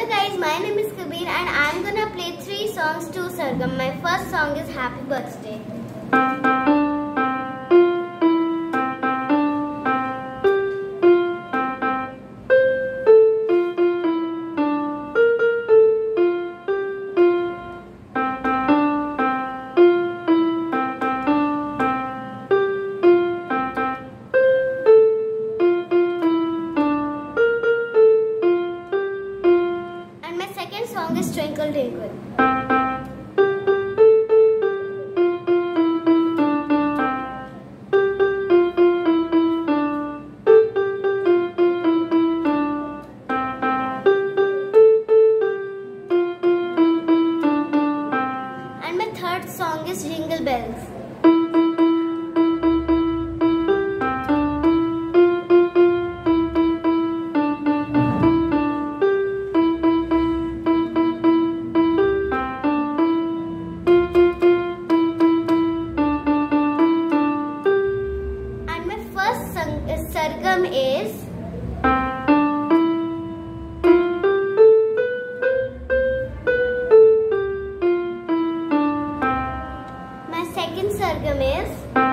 Hello guys, my name is Kabir and I'm gonna play three songs to Sargam. My first song is Happy Birthday. Song is Twinkle Twinkle. And my third song is Jingle Bells. Is My second Sargam is